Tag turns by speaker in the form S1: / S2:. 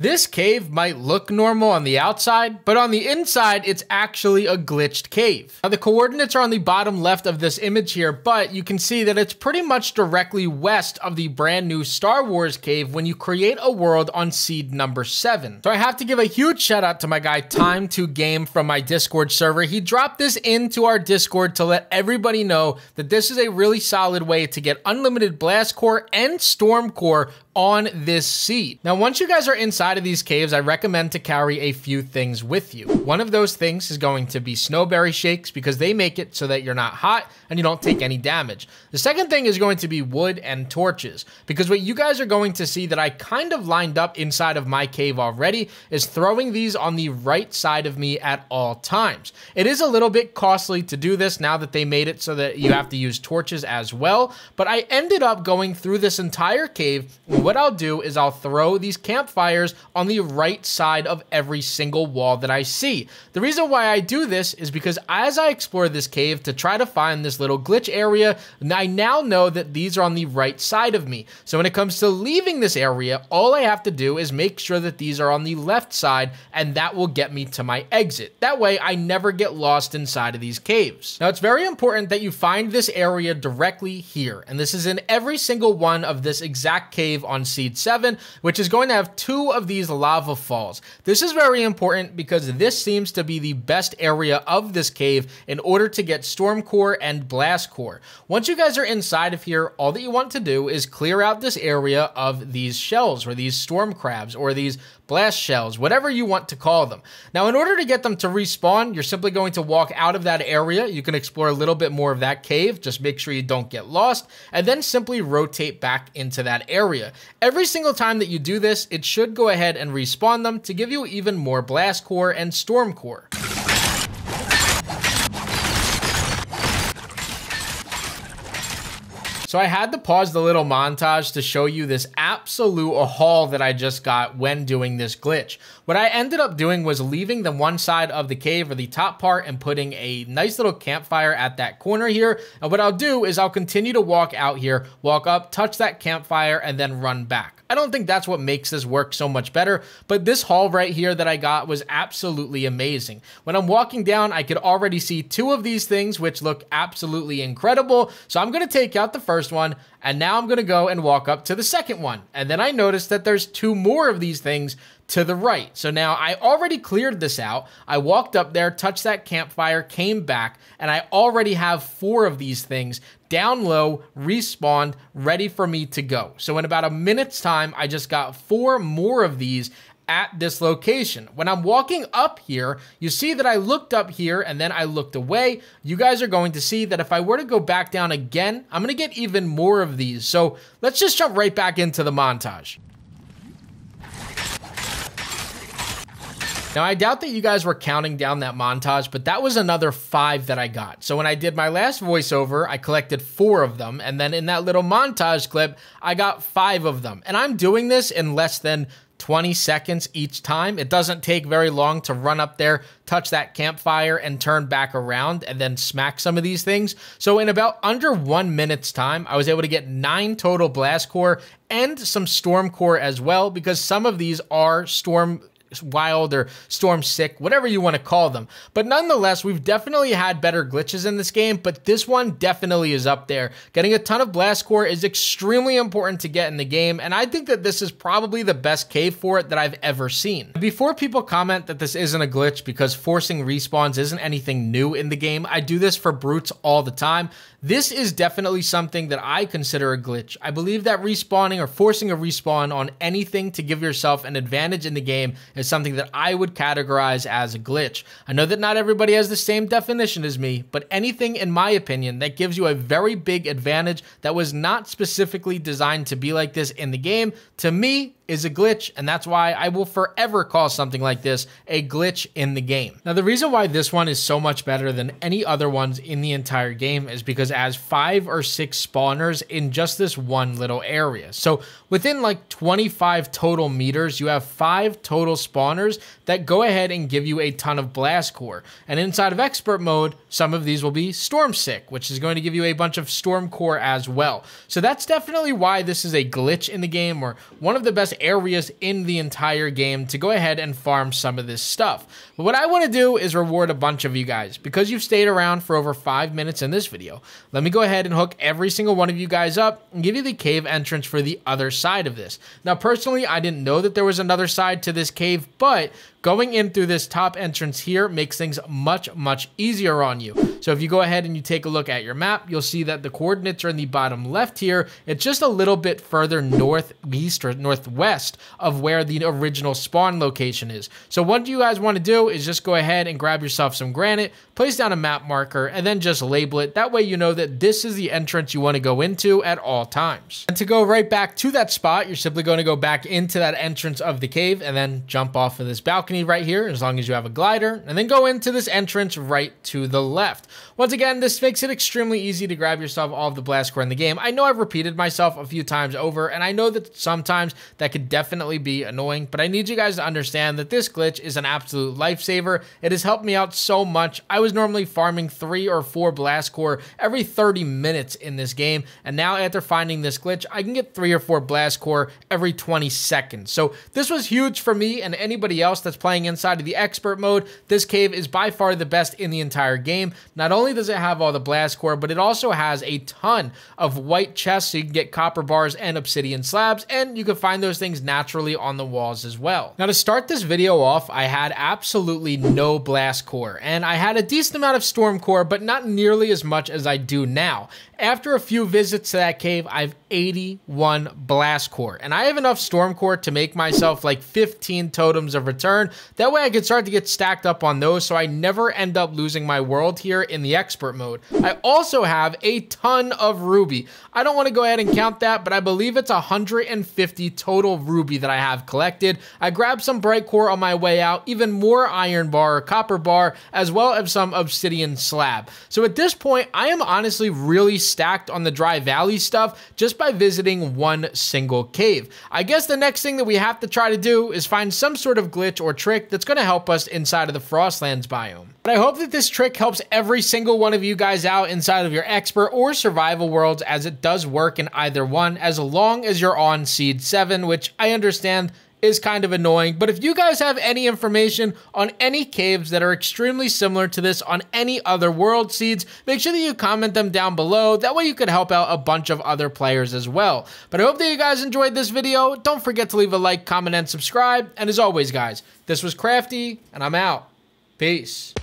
S1: This cave might look normal on the outside, but on the inside, it's actually a glitched cave. Now the coordinates are on the bottom left of this image here, but you can see that it's pretty much directly west of the brand new Star Wars cave when you create a world on seed number seven. So I have to give a huge shout out to my guy Time2Game from my Discord server. He dropped this into our Discord to let everybody know that this is a really solid way to get unlimited blast core and storm core on this seed. Now, once you guys are inside of these caves, I recommend to carry a few things with you. One of those things is going to be snowberry shakes because they make it so that you're not hot and you don't take any damage. The second thing is going to be wood and torches because what you guys are going to see that I kind of lined up inside of my cave already is throwing these on the right side of me at all times. It is a little bit costly to do this now that they made it so that you have to use torches as well, but I ended up going through this entire cave what I'll do is I'll throw these campfires on the right side of every single wall that I see. The reason why I do this is because as I explore this cave to try to find this little glitch area, I now know that these are on the right side of me. So when it comes to leaving this area, all I have to do is make sure that these are on the left side and that will get me to my exit. That way I never get lost inside of these caves. Now it's very important that you find this area directly here. And this is in every single one of this exact cave on seed 7, which is going to have two of these lava falls. This is very important because this seems to be the best area of this cave in order to get storm core and blast core. Once you guys are inside of here, all that you want to do is clear out this area of these shells or these storm crabs or these blast shells, whatever you want to call them. Now, in order to get them to respawn, you're simply going to walk out of that area. You can explore a little bit more of that cave. Just make sure you don't get lost and then simply rotate back into that area. Every single time that you do this, it should go ahead and respawn them to give you even more blast core and storm core. So I had to pause the little montage to show you this absolute haul that I just got when doing this glitch. What I ended up doing was leaving the one side of the cave or the top part and putting a nice little campfire at that corner here. And what I'll do is I'll continue to walk out here, walk up, touch that campfire, and then run back. I don't think that's what makes this work so much better, but this haul right here that I got was absolutely amazing. When I'm walking down, I could already see two of these things, which look absolutely incredible. So I'm to take out the first one, and now I'm going to go and walk up to the second one. And then I noticed that there's two more of these things to the right. So now I already cleared this out. I walked up there, touched that campfire, came back, and I already have four of these things down low, respawned, ready for me to go. So in about a minute's time, I just got four more of these at this location. When I'm walking up here, you see that I looked up here and then I looked away. You guys are going to see that if I were to go back down again, I'm to get even more of these. So let's just jump right back into the montage. Now, I doubt that you guys were counting down that montage, but that was another five that I got. So when I did my last voiceover, I collected four of them. And then in that little montage clip, I got five of them. And I'm doing this in less than 20 seconds each time. It doesn't take very long to run up there, touch that campfire, and turn back around and then smack some of these things. So, in about under one minute's time, I was able to get nine total blast core and some storm core as well, because some of these are storm wild or storm sick, whatever you want to call them. But nonetheless, we've definitely had better glitches in this game, but this one definitely is up there. Getting a ton of blast core is extremely important to get in the game, and I think that this is probably the best cave for it that I've ever seen. Before people comment that this isn't a glitch because forcing respawns isn't anything new in the game, I do this for brutes all the time. This is definitely something that I consider a glitch. I believe that respawning or forcing a respawn on anything to give yourself an advantage in the game is something that I would categorize as a glitch. I know that not everybody has the same definition as me, but anything in my opinion that gives you a very big advantage that was not specifically designed to be like this in the game, to me, is a glitch, and that's why I will forever call something like this a glitch in the game. Now, the reason why this one is so much better than any other ones in the entire game is because it has five or six spawners in just this one little area. So within like 25 total meters, you have five total spawners that go ahead and give you a ton of blast core. And inside of expert mode, some of these will be storm sick, which is going to give you a bunch of storm core as well. So that's definitely why this is a glitch in the game or one of the best best areas in the entire game to go ahead and farm some of this stuff. But what I want to do is reward a bunch of you guys. Because you've stayed around for over five minutes in this video, let me go ahead and hook every single one of you guys up and give you the cave entrance for the other side of this. Now, personally, I didn't know that there was another side to this cave, but Going in through this top entrance here makes things much, much easier on you. So if you go ahead and you take a look at your map, you'll see that the coordinates are in the bottom left here. It's just a little bit further northeast or northwest of where the original spawn location is. So what do you guys want to do is just go ahead and grab yourself some granite, place down a map marker, and then just label it. That way you know that this is the entrance you want to go into at all times. And to go right back to that spot, you're simply going to go back into that entrance of the cave and then jump off of this balcony balcony right here, as long as you have a glider, and then go into this entrance right to the left. Once again, this makes it extremely easy to grab yourself all of the blast core in the game. I know I've repeated myself a few times over, and I know that sometimes that could definitely be annoying, but I need you guys to understand that this glitch is an absolute lifesaver. It has helped me out so much. I was normally farming three or four blast core every 30 minutes in this game, and now after finding this glitch, I can get three or four blast core every 20 seconds. So this was huge for me and anybody else that's playing inside of the expert mode. This cave is by far the best in the entire game. Not only does it have all the blast core, but it also has a ton of white chests so you can get copper bars and obsidian slabs, and you can find those things naturally on the walls as well. Now to start this video off, I had absolutely no blast core, and I had a decent amount of storm core, but not nearly as much as I do now. After a few visits to that cave, I have 81 blast core, and I have enough storm core to make myself like 15 totems of return. That way I can start to get stacked up on those so I never end up losing my world here in the expert mode. I also have a ton of ruby. I don't want to go ahead and count that, but I believe it's 150 total ruby that I have collected. I grabbed some bright core on my way out, even more iron bar copper bar, as well as some obsidian slab. So at this point, I am honestly really stacked on the Dry Valley stuff just by visiting one single cave. I guess the next thing that we have to try to do is find some sort of glitch or trick that's going to help us inside of the Frostlands biome. But I hope that this trick helps every single one of you guys out inside of your expert or survival worlds as it does work in either one as long as you're on seed 7, which I understand is kind of annoying. But if you guys have any information on any caves that are extremely similar to this on any other world seeds, make sure that you comment them down below. That way you could help out a bunch of other players as well. But I hope that you guys enjoyed this video. Don't forget to leave a like, comment, and subscribe. And as always, guys, this was Crafty, and I'm out. Peace.